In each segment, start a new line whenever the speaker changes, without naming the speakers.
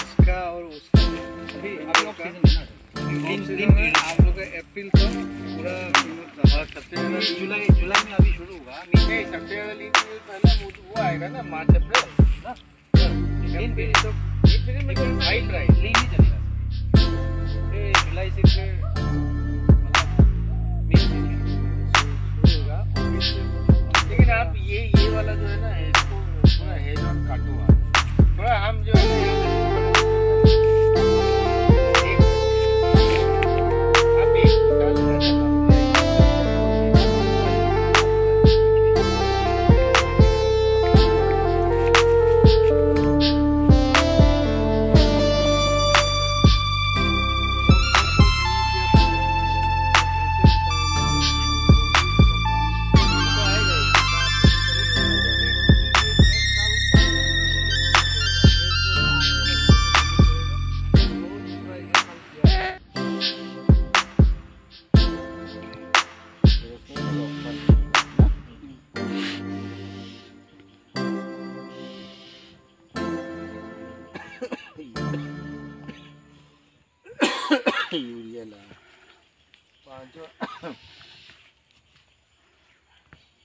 इसका और उसका अभी
अभी
आप लोग का अप्रैल तक पूरा सबसे ज़्यादा
जुलाई जुलाई में अभी शुरू होगा
नहीं सबसे ज़्यादा पहला वो वो आएगा ना मार्च अप्रैल
ना?
तो ग्रीन पीरियड में तो हाई प्राइस
ही चलेगा।
जुलाई से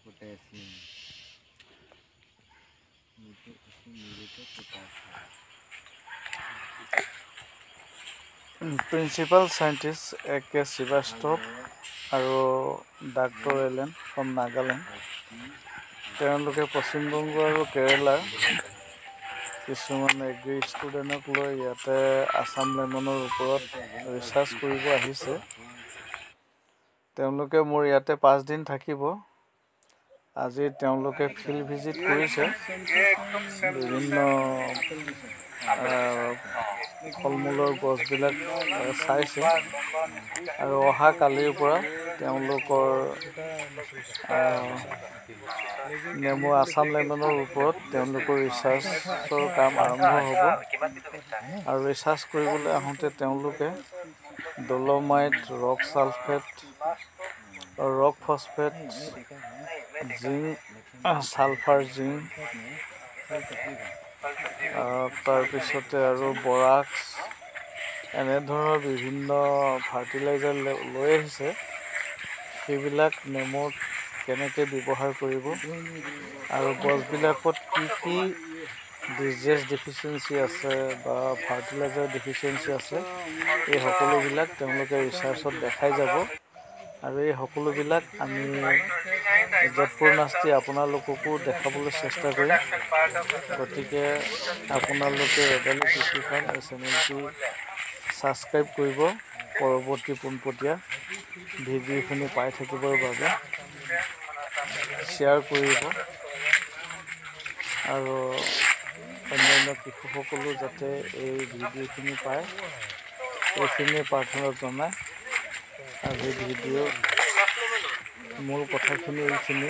पोटेशियम नीचे इसमें मेरे को potassium
principal scientist A K Srivastava আৰু ডাক্তৰ এলেন ফ্ৰম নাগালেণ্ড তেওঁলোকে পশ্চিমবংগ আৰু কেৰেলাৰ কিছুমান এগ্ৰি ষ্টুডেণ্টক লৈ ইয়াতে আছাম লেমনৰ ওপৰত ৰিচাৰ্চ কৰিব আহিছে তেওঁলোকে মোৰ ইয়াতে পাঁচদিন থাকিব। আজি তেওঁলোকে ফিল্ড ভিজিট কৰিছে। বিভিন্ন ফল মূলৰ গছবিলাক চাইছে। আৰু অহা কালিৰ পৰা তেওঁলোকৰ নেমু আছাম লেমনৰ ওপৰত তেওঁলোকৰ ৰিচাৰ্চৰ কাম আৰম্ভ হ'ব। আৰু ৰিচাৰ্চ কৰিবলৈ আহোঁতে তেওঁলোকে dolomite rock sulphate rock phosphate zinc sulphur zinc তাৰপিছতে আৰু বৰাক্স এনেধৰণৰ বিভিন্ন ফাৰ্টিলাইজাৰ লৈ আহিছে। সেইবিলাক নেমুত কেনেকৈ ব্যৱহাৰ কৰিব আৰু গছবিলাকত কি কি ডিজিজ ডেফিচিয়েঞ্চি আছে বা ফাৰ্টিলাইজাৰ ডেফিচিয়েঞ্চি আছে এই সকলোবিলাক তেওঁলোকে ৰিচাৰ্চত দেখাই যাব। আৰু এই সকলোবিলাক আমি নাস্তি আপোনালোককো দেখাবলৈ চেষ্টা কৰিম। গতিকে আপোনালোকে এডালি কৃষি ফাৰ্ম এই চেনেলটি ছাবস্ক্ৰাইব কৰিব পৰৱৰ্তী পোনপটীয়া ভিডিঅ'খিনি পাই থাকিবৰ বাবে। শ্বেয়াৰ কৰিব। আৰু অন্যান্য কৃষকসকলো যাতে এই ভিডিঅ'খিনি পায় এইখিনিয়ে প্ৰাৰ্থনা জনাই আজি ভিডিঅ' মূল কথাখিনি এইখিনি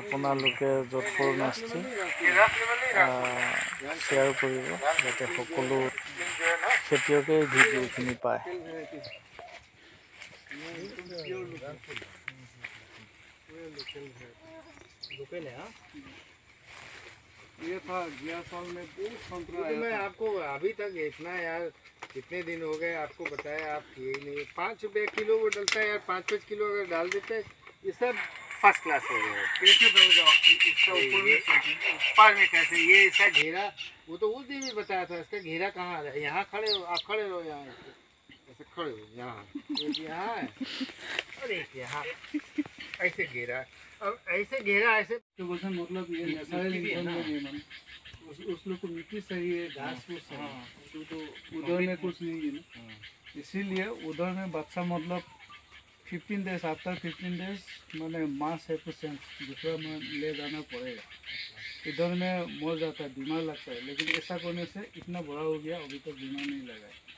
আপোনালোকে য'ত কৰোঁ শ্বেয়াৰ কৰিব যাতে সকলো খেতিয়কে এই ভিডিঅ'খিনি পায়
লোকেল লোকেল হ্যাঁ
ये था गया साल में बहुत संतरा
तो मैं आपको अभी तक इतना यार कितने दिन हो गए आपको बताया आप किए ही नहीं। पाँच रुपये किलो वो डलता है यार पाँच पाँच किलो अगर डाल देते ये सब फ़र्स्ट क्लास हो गया।
ऊपर में कैसे?
ये इसका घेरा वो तो उस दिन भी बताया था इसका घेरा कहाँ आ रहा है? यहाँ खड़े हो आप खड़े रहो यहाँ। ऐसे खड़े हो यहाँ। यहाँ है एक यहाँ। ऐसे घेरा अब ऐसे घेरा ऐसे
तो बोलते हैं मतलब ये नेचुरल है। उस उस लोग को मिट्टी चाहिए घास फूस चाहिए। तो तो उधर में कुछ नहीं है ना। इसीलिए उधर में बच्चा मतलब fifteen days after fifteen days मैंने मास है तो सेंस दूसरा में ले जाना पड़ेगा। इधर में मर जाता है बीमार लगता है। लेकिन ऐसा करने से इतना बड़ा हो गया अभी तक बीमार नहीं लगा है।